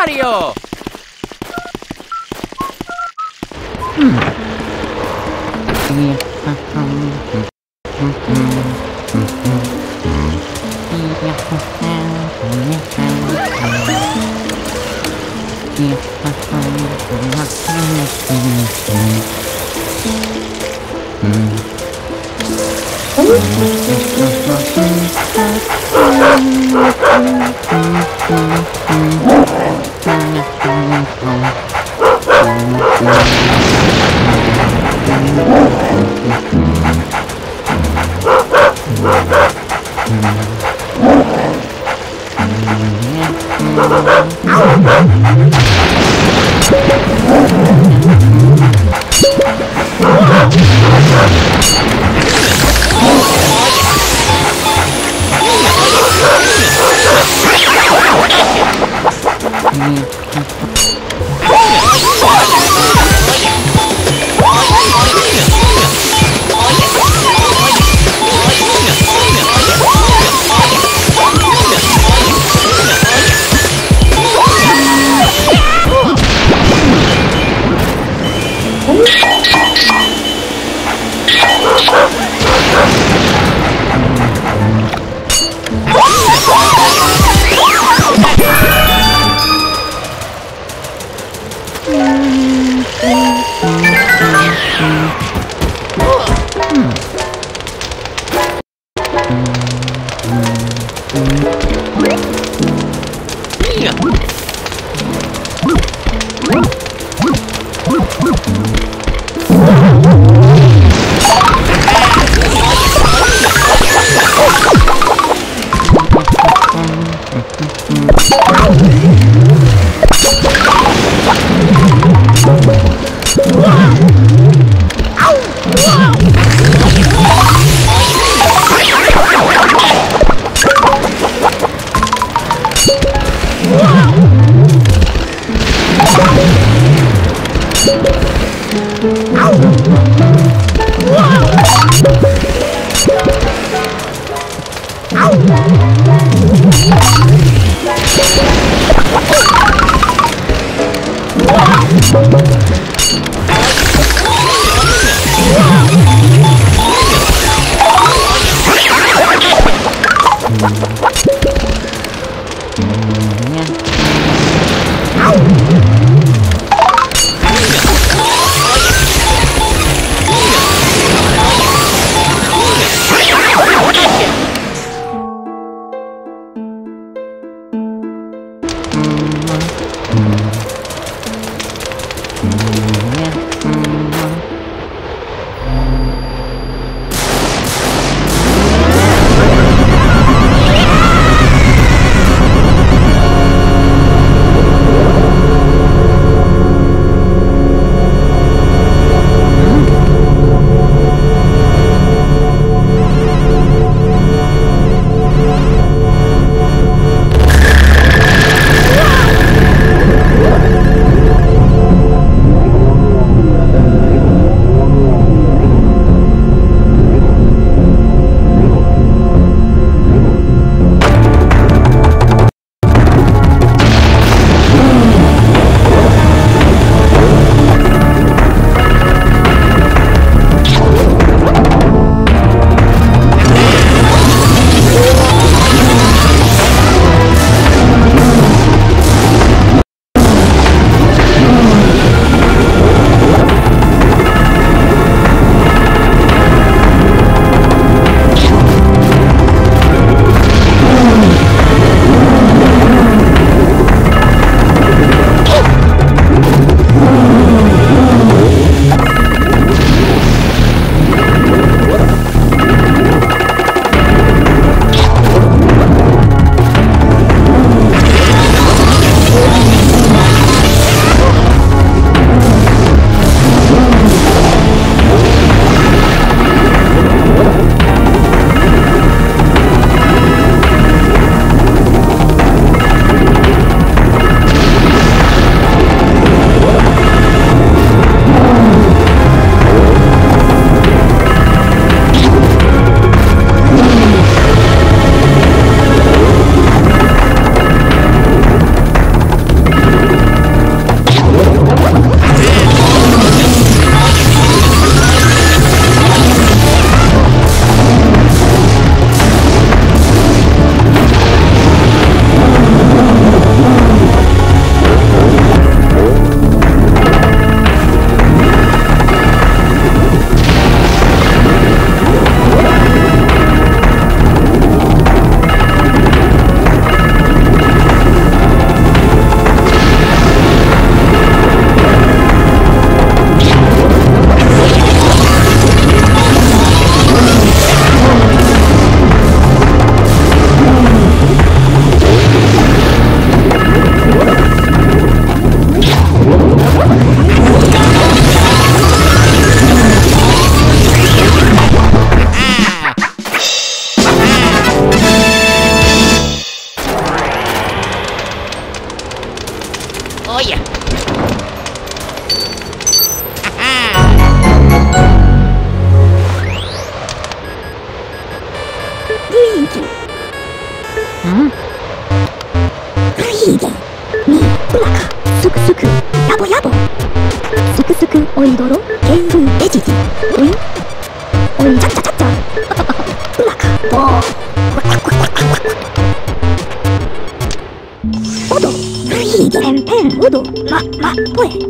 Mario! 什么？喂！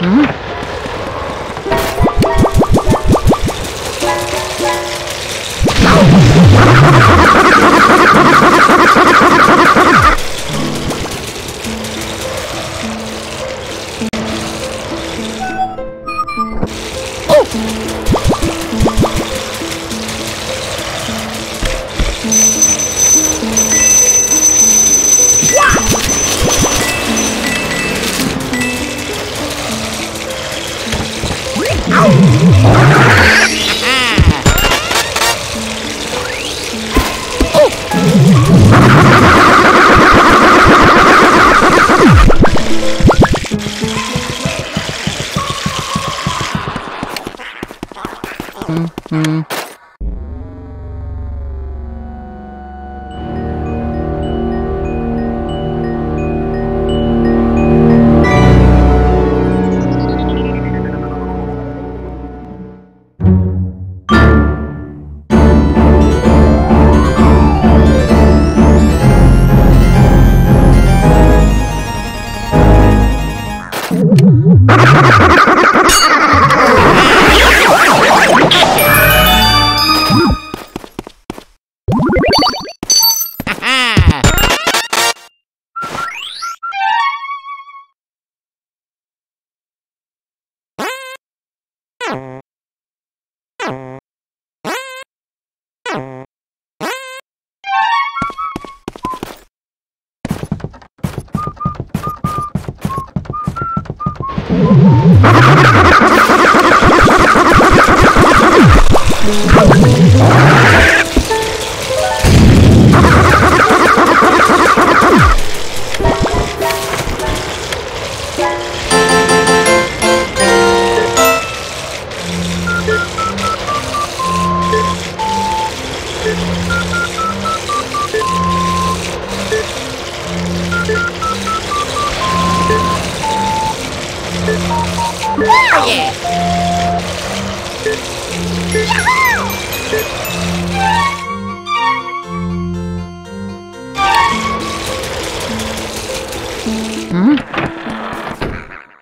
Hmm?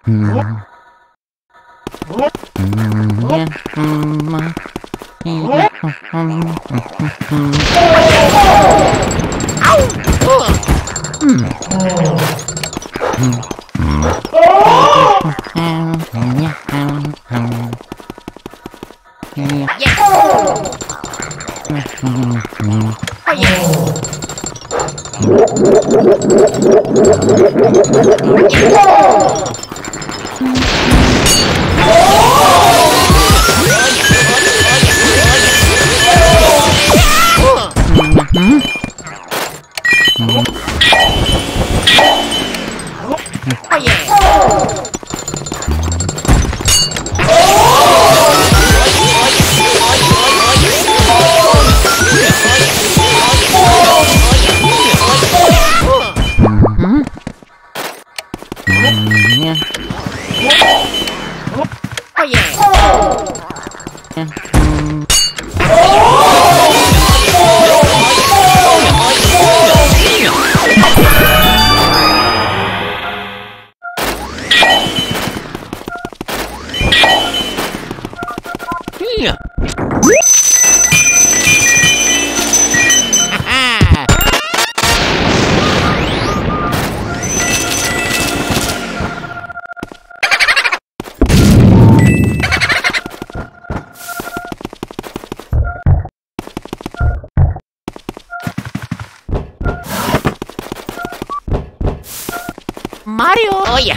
Mario! Oh, Oye,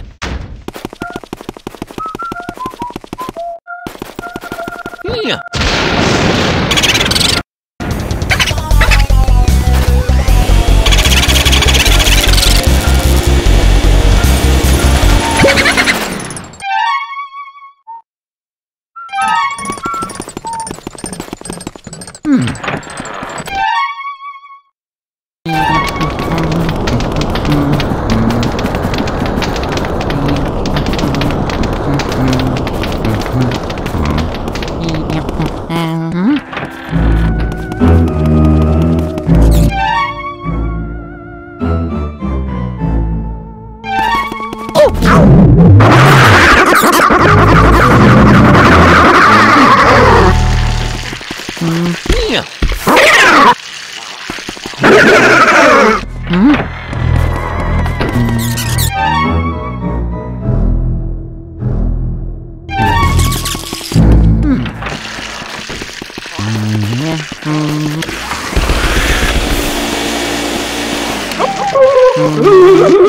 음.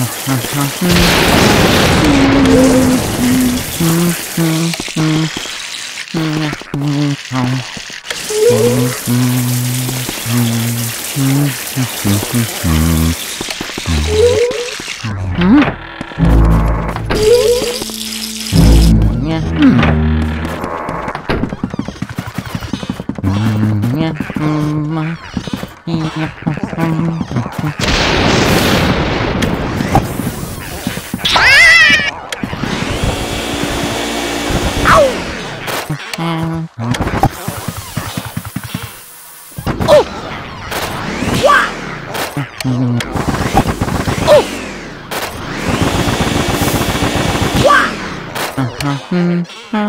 Ow! Mm-hmm.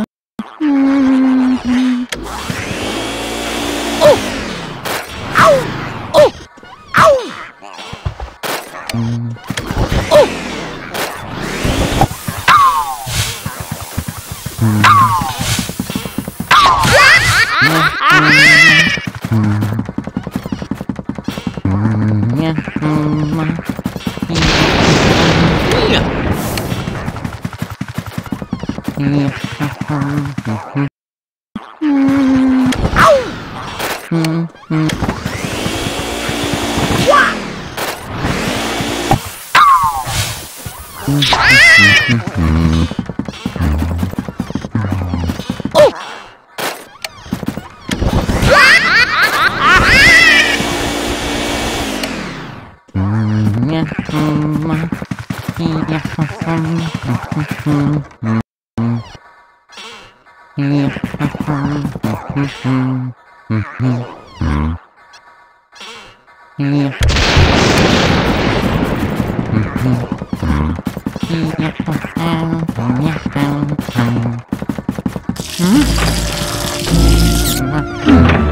Mm-hmm. mm-hmm. Mm-hmm.